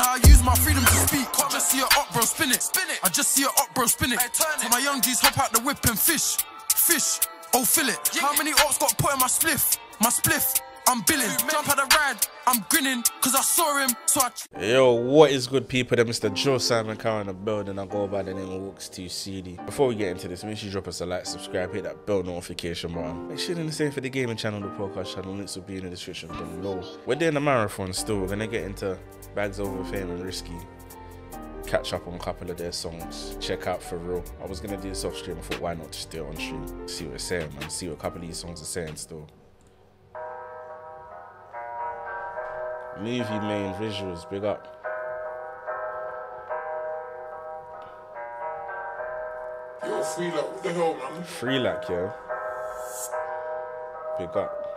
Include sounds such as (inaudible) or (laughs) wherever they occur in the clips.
I use my freedom to speak. I just see a up, bro, spin it. Spin it. I just see a up, bro, spin it. My young G's hop out the whip and fish. Fish. Oh, fill it. How many ops got put in my spliff? My spliff. I'm billing. Jump out the ride. I'm grinning. Cause I saw him. So I. Yo, what is good, people? That Mr. Joe Simon Car in the building. I go by the name of Walkz 2 CD. Before we get into this, make sure you drop us a like, subscribe, hit that bell notification button. Make sure you're the same for the gaming channel, the podcast channel. Links will be in the description below. We're doing a marathon still. We're gonna get into Bagzoverfame and Riskey. Catch up on a couple of their songs. Check out for real. I was gonna do this off stream. I thought, why not just do it on stream? See what it's saying, man. See what a couple of these songs are saying still. Movie main visuals, big up. Yo, free like, what the hell, man? Free like, yo. Big up.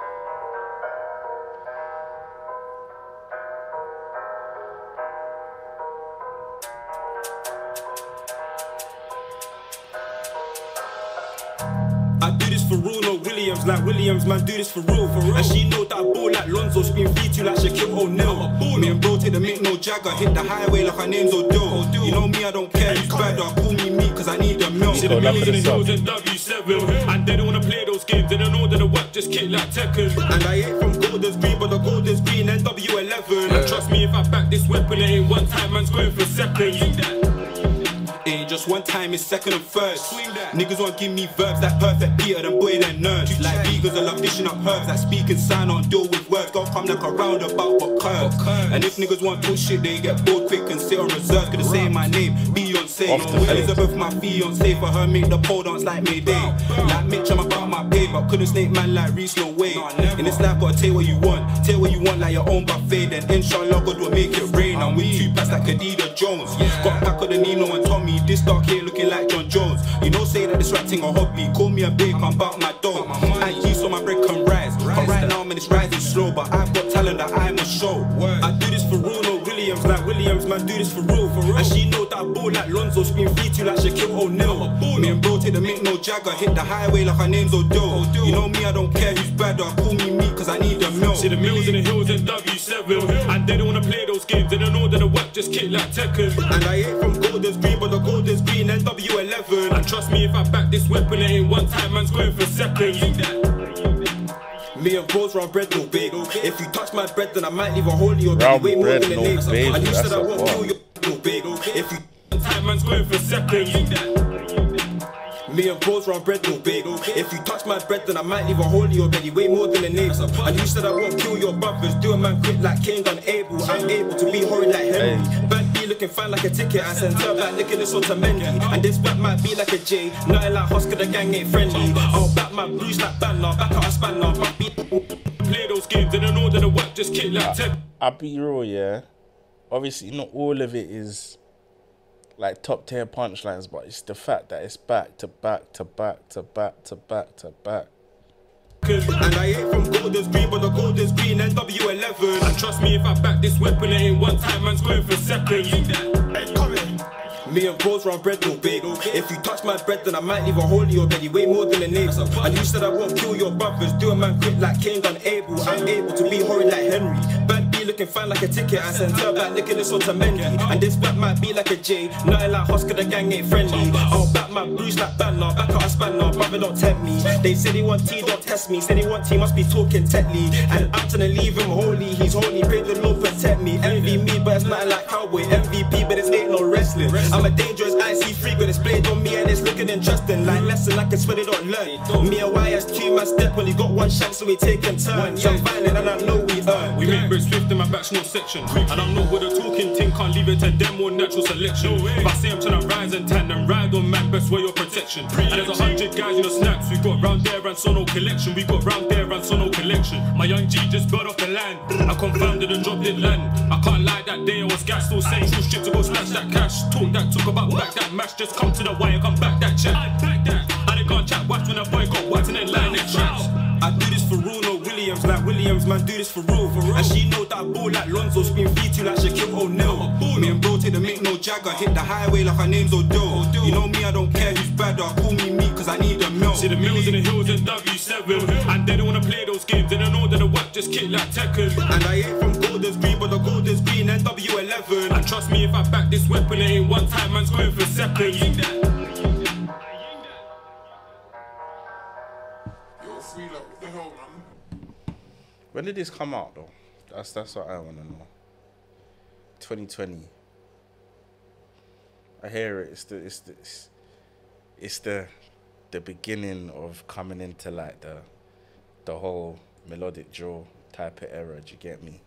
Do this for real, no Williams. Like Williams, man, do this for real, for real. And she know that I ball like Lonzo, spin V2 like Shaquille O'Neal. Me and bro take the make no jagger, hit the highway like her name's Odell. You know me, I don't care who's bad, or call me me, cause I need the milk. See the millions in the hills and W7 And they don't wanna play those games They don't know that the work just kick like Tekken And I ain't from Golders Green, but the Golders Green and W11. And trust me if I back this weapon It ain't one time man's going for Ain't just one time, it's second and first. Niggas want give me verbs that perfect Peter, them boy then nerds. Like vegans, I love dishing up herbs. speak and sign on deal with words. Don't come like a roundabout but curves. And if niggas want to shit, they get bored quick and sit on reserve. Gonna say my name, Beyonce. Elizabeth, my fiance. For her, make the pole dance like Mayday. Like Mitch, I'm about but couldn't snake man like Reese, no way. In this life, gotta take what you want. Take what you want like your own buffet. Then inshallah, God will make it rain. I'm with two packs like Adida Jones. Got back of the Nino and Tommy. This dark here looking like John Jones. You know, say that this rapping a hobby. Call me a big, I'm about my dog. And you so my bread can rise. But right now, man, it's rising slow. But I've got talent that I must show. I do this for real, Williams. Man, do this for real. For real. And she know that I ball like Lonzo. Spin V2 like Shaquille O'Neal. Me and bro take the make no jagger. Hit the highway like her name's Odell. You know me, I don't care who's bad. Or call me me, cause I need the milk. See the mills in the hills and W7 And they don't wanna play those games They don't know that the work just kick like Tekken And I ain't from Golders Green, but the Golders Green and W11. And trust me if I back this weapon It ain't one time man's going for seconds Me and bros round bread no bake. If you touch my bread, then I might leave a hole in your Round belly way more bread, than a no name. bake, And you that's said I a won't kill your (laughs) no bake. If you Time man's going for seconds me and bros round bread no bake. If you touch my bread, then I might leave a hole in your belly way more than a name. And you said I won't kill your brothers. Do a man quick like King unable. I'm able to be horrid like Henry. Bad B looking fine like a ticket. I sent her back licking this to Mendy. And this back might be like a J. Nothing like Husker, the gang ain't friendly. I'll back my blues like Banner. Back out a spanner. My beat. Just kick like I'll be real, yeah. Obviously, not all of it is like top tier punchlines, but it's the fact that it's back to back to back to back to back to back. And I ain't from Golders Green, but the Golders Green and W11. And trust me if I back this weapon It ain't one time man's going for seconds Me and bros round bread no bake. If you touch my bread, then I might leave a hole in your belly way more than a name. And you said I won't kill your brothers. Do a man quick like King unable. I'm able to be horrid like Henry. Bad looking fine like a ticket. I sent her back licking this to Mendy. And this back might be like a J. Nothing like Husker, the gang ain't friendly. I'll back my blues like Banner. Back out a spanner. Brother, don't tempt me. They say they want T, don't test me. Say they want T, must be talking techly. And I'm trying to leave him holy. He's holy. Pray the Lord protect me. Envy me, but it's nothing like Cowboy. MVP, but it's ain't no wrestling. I'm a dangerous IC freak, but it's played on me and it's looking interesting. Like lesson, I can swear they don't learn. Me and YS2, my step he got one shot, so we taking turns. I'm violent and I know we earn. We make bricks swift in my back's no section. And I'm not with a talking thing, can't leave it to them or natural selection. If I say I'm trying to rise and tan, then ride on man, best wear your protection. And there's a hundred guys in the snaps. We got round there and Sono collection. We got round there and Sono collection. My young G just bird off the land. I confounded and dropped it land. I can't lie that day I was gas, still saying true shit to go smash that cash. Talk that, talk about back that match. Just come to the wire, come back that chat. Back that. And they can't chat. Watch when a boy got whacked and then line Williams. Man, do this for real. For real. And she know that I ball like Lonzo, spin V2 like Shaquille O'Neal. Me and bro take the make no jagger, hit the highway like her name's Odell. You know me, I don't care who's bad, or call me me, cause I need a milk. See the mills in the hills and W7 And they don't wanna play those games They don't know that the work just kick like Tekken And I ain't from Golders Green, but the Golders Green and W11. And trust me, if I back this weapon, it ain't one time, man's going for seconds. When did this come out though? That's that's what I want to know. 2020. I hear it. It's the it's the it's, it's the the beginning of coming into like the the whole melodic draw type of era. Do you get me?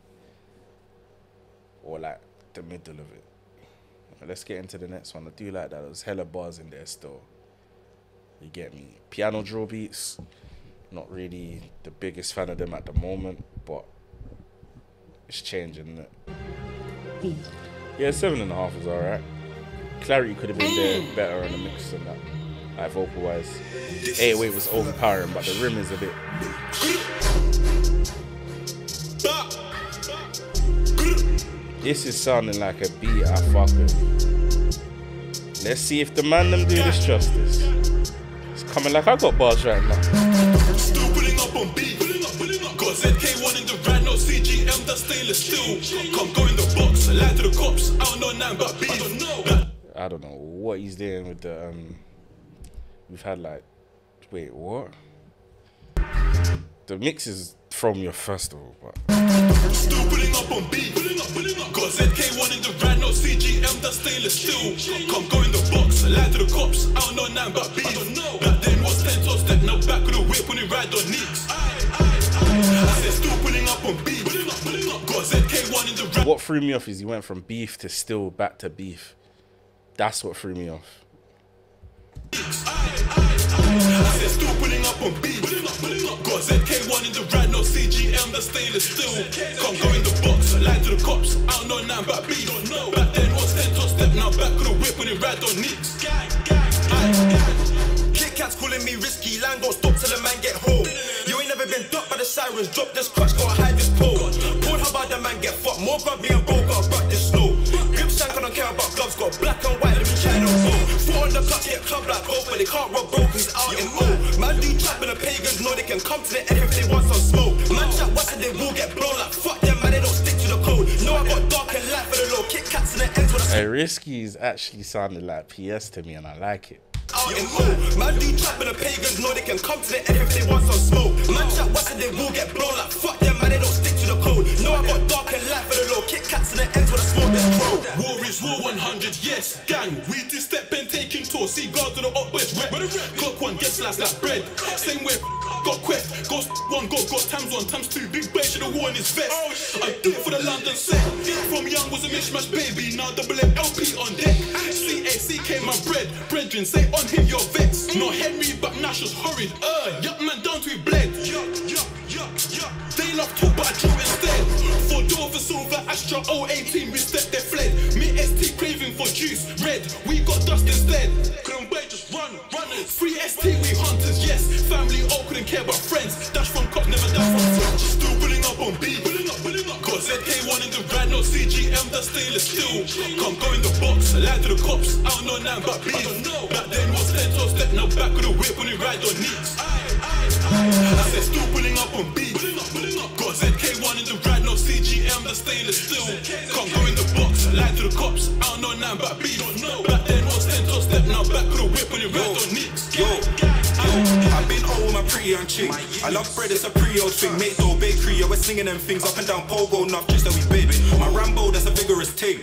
Or like the middle of it. Let's get into the next one. I do like that. There's hella bars in there still. You get me? Piano draw beats. Not really the biggest fan of them at the moment, but it's changing. Isn't it? Hmm. Yeah, seven and a half is alright. Clarity could have been there mm. better on the mix than that, like vocal wise. Eight weight was overpowering, but the rim is a bit. This is sounding like a beat I fuck with. Let's see if the man them do this justice. It's coming like I got bars right now. Still pulling up on beat. Got ZK1 in the van, no CGM, that's stainless steel. Come go in the box, lie to the cops. I don't know nothing about beef. I don't know. I don't know what he's doing with the um we've had like wait what the mix is from your festival but Still pulling up on beat. Got ZK1 in the van, no CGM, that's stainless steel. Come go in the box, lie to the cops. I don't know nothing about beef. I don't know. Back with a whip when we ride on nicks. I said still pulling up on beat. Got ZK1 in the van. what threw me off is he went from beef to still back to beef that's what threw me off I said still pulling up on beat. Got ZK1 in the van, no CGM, that's stainless steel. Come go in the box, lie to the cops. I don't know nothing about beef. Back then was 10 top step, now back with a whip when we ride on nicks. Kat's calling me risky, line gon' stop till the man get home. You ain't never been ducked by the sirens, drop this clutch, gotta hide this pole. Porn, how about the man get fucked? More grub being broke, gotta buck this snow. Grip shank, I don't care about gloves, got black and white, let me try no go. Four on the clutch, get club like gold, but they can't rob broke, he's out in O. Man do trap and the pagans know they can come to the end if they want some smoke. Man chat once and they will get blown like fuck them, man, they don't stick to the code. No, I got dark and light for the low, Kit Kats in the a hey, Riskey is actually sounding like ps to me and i like it out in O. Man do trap and the pagans know they can come to the end if they want some smoke. Man chat once and they will get blown like fuck them, man, they don't to the code. No, I got dark and light for the low, Kit Kats in the ends with a smoke that's pro. War is war 100, yes, gang. We do step and taking tour, see guards with the up west wet. Clock one, get sliced like bread. Same way, got quest. Ghost one, got got times one, times two. Big bass should have worn his vest. I do it for the London set. From young was a mishmash baby, now double M LP on deck. C-A-C-K my bread. Brethren, say on him your vex. No Henry, but Nash was horrid. Uh, yup man, down to he bled. Yup, yup, yup, yup. They love talk, but I drew instead. For for silver, Astra 018, we step they fled. Me ST craving for juice, red. We got dust instead. Couldn't wait, just run, runners. Free ST, we hunters, yes. Family all couldn't care about friends. Dash from cop, never dash from friends. Still pulling up on B. Pulling up, pulling up. Got ZK1 in the van, no CGM, that's stainless steel. Come go in the box, lie to the cops. I don't know nothing about beef. Back then was 10 top step, now back with a whip when we ride on nicks. Stainless steel. Come go in the box, lie to the cops. I don't know nothing about beef. Back then pretty. I love bread, it's a pretty old thing. Mate, though, bakery, yeah, we're singing them things up and down pogo, enough just that we bid. My Rambo, that's a vigorous thing.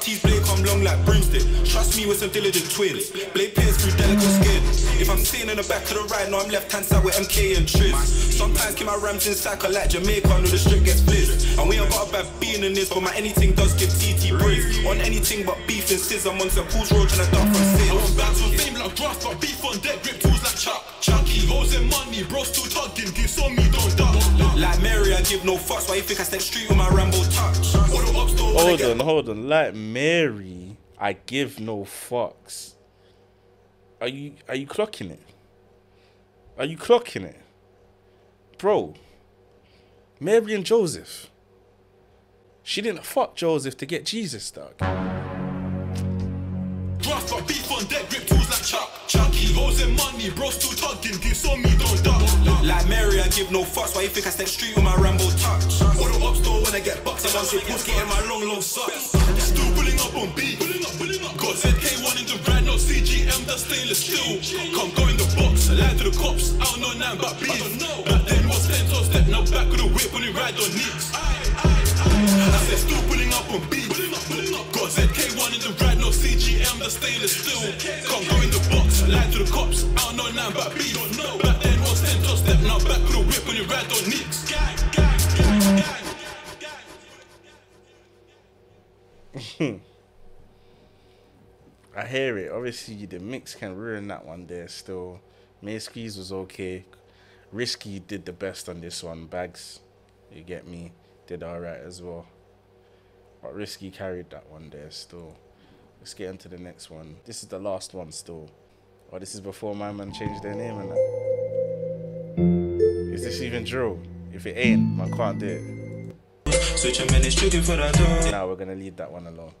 Teeth blade come long like broomstick. Trust me with some diligent twins. Blade pierce through delicate skin. If I'm sitting in the back of the ride, no, I'm left hand side with MK and Triz. Sometimes keep my rams in cycle like Jamaica, I know the strip gets blitzed. And we ain't got a bad being in this, but my anything does give TT breeze. On anything but beef and scissor, I'm on some pools road trying to duck from I sin. want to fame like grass, but beef on deck, grip tools like Chuck. Chucky, hoes and money, bro still tugging, gives on me, don't duck. Like Mary, I give no fucks. Why you think I step street with my Rambo touch? What the ups don't wanna hold on hold on like mary i give no fucks are you are you clocking it are you clocking it bro mary and joseph she didn't fuck joseph to get jesus dog Grass, but beef on deck, grip tools like Chuck. Chucky, hoes and money, bro still tugging, gives on me, don't duck. Like Mary, I give no fucks. Why you think I step street with my Rambo touch? What the ups don't wanna get bucks, I want to push, getting my long, long up on B. Pulling up, pulling up. Got ZK1 in the ride, not CGM, that's stainless steel. Come go in the box, I lie to the cops. I don't know nothing about beef. Back then was 10 toe step, now back with the whip when we ride on nicks. I said still on stainless steel. Come go in the box, lie to the cops. I don't know about. Back then was 10 toe step, now back whip when we ride on nicks. (laughs) I hear it. Obviously, the mix can ruin that one there still. May Squeeze was okay. Riskey did the best on this one. Bagz, you get me, did alright as well. But Riskey carried that one there still. Let's get into the next one. This is the last one still. Oh, this is before my man changed their name and that. Is this even drill? If it ain't, man can't do it. Switch a minute, for that door. Now we're gonna leave that one alone.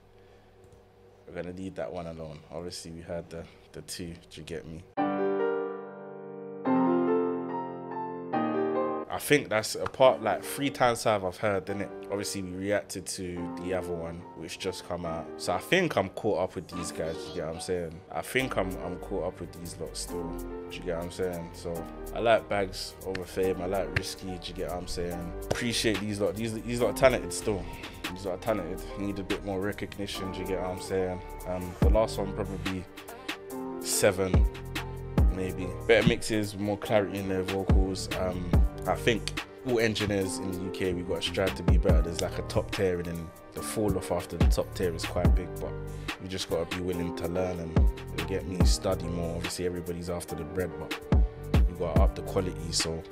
We're gonna leave that one alone. Obviously, we had the the two. Do you get me? I think that's a part like three times I've heard, didn't it? Obviously, we reacted to the other one, which just come out. So I think I'm caught up with these guys. You get what I'm saying? I think I'm I'm caught up with these lots still. Do you get what I'm saying? So I like bags over fame. I like Riskey. Do you get what I'm saying? Appreciate these lot. These these lot talented still. These lot talented. Need a bit more recognition. Do you get what I'm saying? Um, the last one probably seven, maybe. Better mixes, more clarity in their vocals. Um, I think all engineers in the UK we've got to strive to be better. There's like a top tier, and then the fall off after the top tier is quite big. But we just got to be willing to learn and get me study more. Obviously, everybody's after the bread, but you got to up the quality so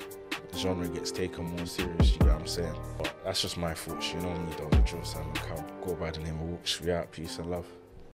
the genre gets taken more serious. You get what I'm saying? But that's just my thoughts. You know me. The Joe Simon Cow. Go by the name of Wooks. We out. Peace and love.